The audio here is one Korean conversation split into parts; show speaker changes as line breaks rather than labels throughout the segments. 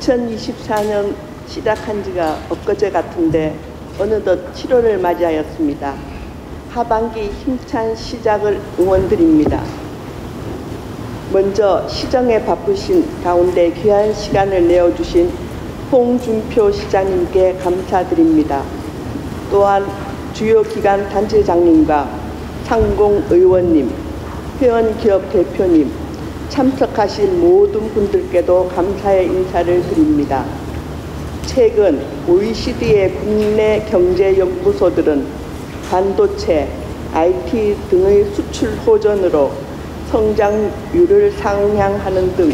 2024년 시작한 지가 엊그제 같은데 어느덧 7월을 맞이하였습니다. 하반기 힘찬 시작을 응원드립니다. 먼저 시정에 바쁘신 가운데 귀한 시간을 내어주신 홍준표 시장님께 감사드립니다. 또한 주요 기관 단체장님과 상공 의원님, 회원기업 대표님, 참석하신 모든 분들께도 감사의 인사를 드립니다. 최근 OECD의 국내 경제연구소들은 반도체, IT 등의 수출 호전으로 성장률을 상향하는 등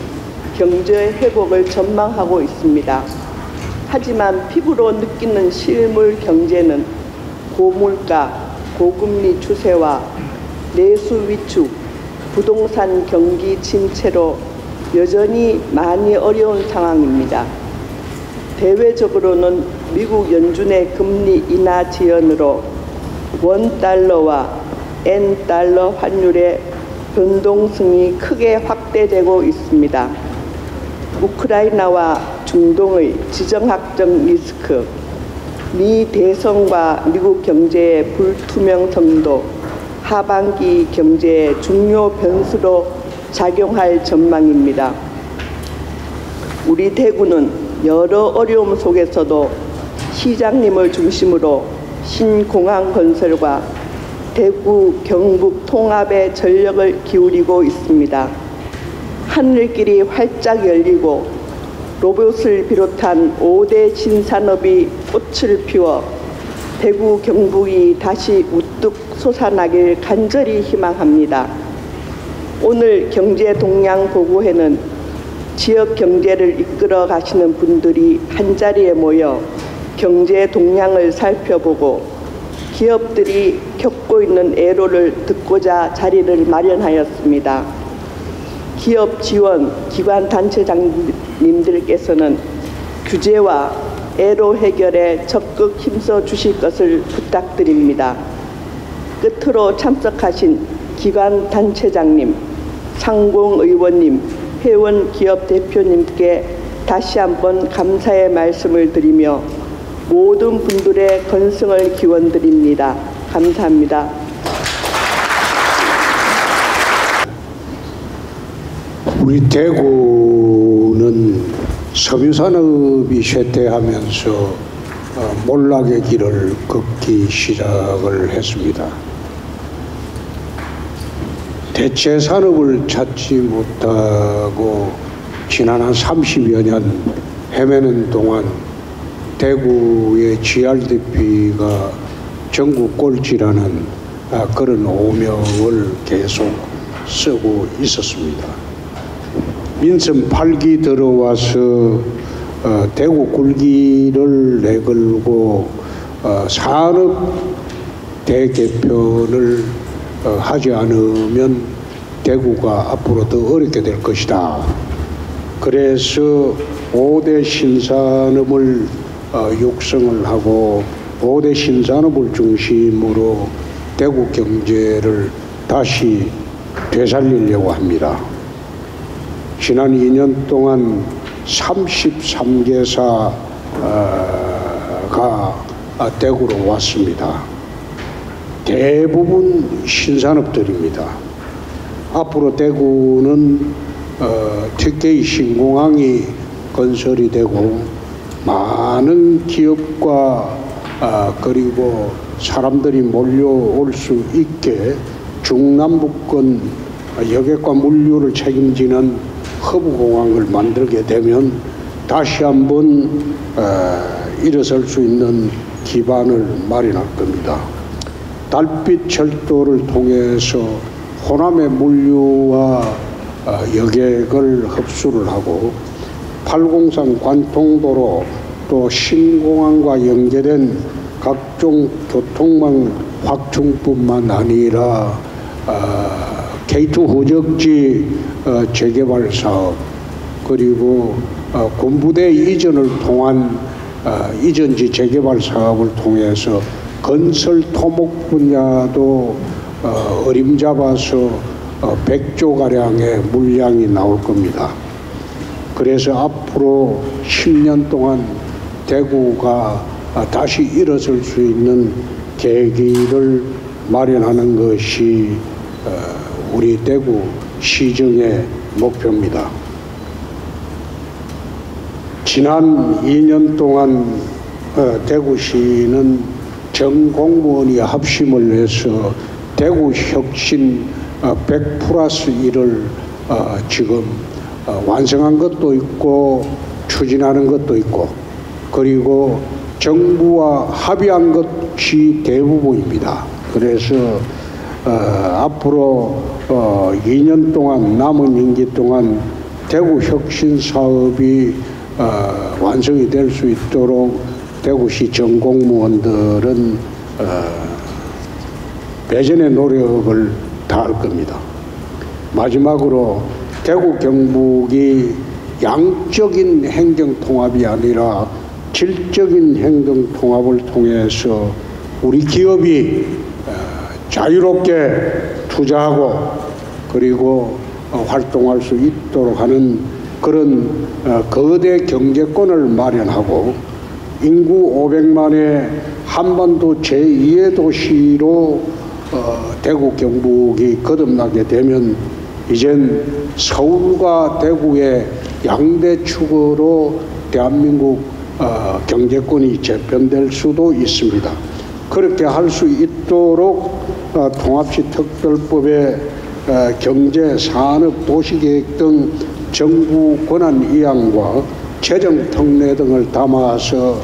경제 회복을 전망하고 있습니다. 하지만 피부로 느끼는 실물 경제는 고물가, 고금리 추세와 내수 위축, 부동산 경기 침체로 여전히 많이 어려운 상황입니다. 대외적으로는 미국 연준의 금리 인하 지연으로 원 달러와 엔 달러 환율의 변동성이 크게 확대되고 있습니다. 우크라이나와 중동의 지정학적 리스크, 미 대선과 미국 경제의 불투명성도 하반기 경제의 중요 변수로 작용할 전망입니다. 우리 대구는 여러 어려움 속에서도 시장님을 중심으로 신공항 건설과 대구 경북 통합에 전력을 기울이고 있습니다. 하늘길이 활짝 열리고 로봇을 비롯한 5대 신산업이 꽃을 피워 대구 경북이 다시 우뚝 솟아나길 간절히 희망합니다. 오늘 경제 동향 보고회는 지역 경제를 이끌어 가시는 분들이 한자리에 모여 경제 동향을 살펴보고 기업들이 겪고 있는 애로를 듣고자 자리를 마련하였습니다. 기업 지원 기관 단체장님들께서는 규제와 애로 해결에 적극 힘써 주실 것을 부탁드립니다. 끝으로 참석하신 기관 단체장님, 상공 의원님, 회원 기업 대표님께 다시 한번 감사의 말씀을 드리며 모든 분들의 건승을 기원드립니다. 감사합니다.
우리 대구는 섬유산업이 쇠퇴하면서 어, 몰락의 길을 걷기 시작을 했습니다. 대체 산업을 찾지 못하고 지난 한 30여 년 헤매는 동안 대구의 GRDP가 전국 꼴찌라는 아, 그런 오명을 계속 쓰고 있었습니다. 민선 8기 들어와서 어, 대구 굴기를 내걸고 어, 산업 대개편을 어, 하지 않으면 대구가 앞으로 더 어렵게 될 것이다. 그래서 5대 신산업을 어, 육성을 하고 5대 신산업을 중심으로 대구 경제를 다시 되살리려고 합니다. 지난 2년 동안 33개사가 대구로 왔습니다. 대부분 신산업들입니다. 앞으로 대구는 어, 특히 신공항이 건설이 되고 많은 기업과 아, 그리고 사람들이 몰려올 수 있게 중남북권 여객과 물류를 책임지는 허브공항을 만들게 되면 다시 한번 어, 일어설 수 있는 기반을 마련할 겁니다. 달빛 철도를 통해서 호남의 물류와 어, 여객을 흡수를 하고 803 관통도로 또 신공항과 연계된 각종 교통망 확충뿐만 아니라 어, K2 후적지 어, 재개발 사업 그리고 어, 군부대 이전을 통한 어, 이전지 재개발 사업을 통해서 건설 토목 분야도 어, 어림잡아서 어, 100조 가량의 물량이 나올 겁니다. 그래서 앞으로 10년 동안 대구가 아, 다시 일어설 수 있는 계기를 마련하는 것이 어, 우리 대구 시정의 목표입니다. 지난 2년 동안 어, 대구시는 전 공무원이 합심을 해서 대구 혁신 어, 100 플러스 1을 어, 지금 어, 완성한 것도 있고 추진하는 것도 있고 그리고 정부와 합의한 것이 대부분입니다. 그래서 어, 앞으로 어, 2년 동안 남은 임기 동안 대구 혁신 사업이 어, 완성이 될 수 있도록 대구시 전 공무원들은 어, 배전의 노력을 다할 겁니다. 마지막으로 대구 경북이 양적인 행정 통합이 아니라 질적인 행정 통합을 통해서 우리 기업이 어, 자유롭게 투자하고 그리고 어, 활동할 수 있도록 하는 그런 어, 거대 경제권을 마련하고 인구 500만의 한반도 제2의 도시로 어, 대구 경북이 거듭나게 되면 이젠 서울과 대구의 양대 축으로 대한민국 어, 경제권이 재편될 수도 있습니다. 그렇게 할 수 있도록 어, 통합시 특별법의 어, 경제, 산업, 도시계획 등 정부 권한 이양과 재정 특례 등을 담아서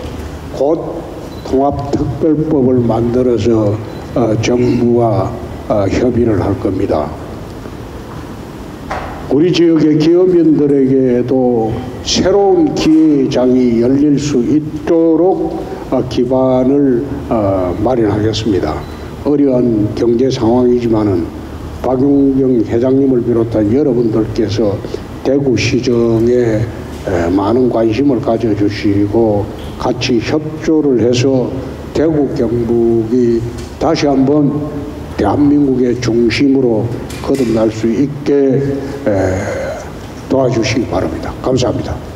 곧 통합특별법을 만들어서 어, 정부와 어, 협의를 할 겁니다. 우리 지역의 기업인들에게도 새로운 기회장이 열릴 수 있도록 어, 기반을 어, 마련하겠습니다. 어려운 경제 상황이지만은 박용경 회장님을 비롯한 여러분들께서 대구 시정에 에, 많은 관심을 가져주시고 같이 협조를 해서 대구 경북이 다시 한번 대한민국의 중심으로 거듭날 수 있게 에, 도와주시기 바랍니다. 감사합니다.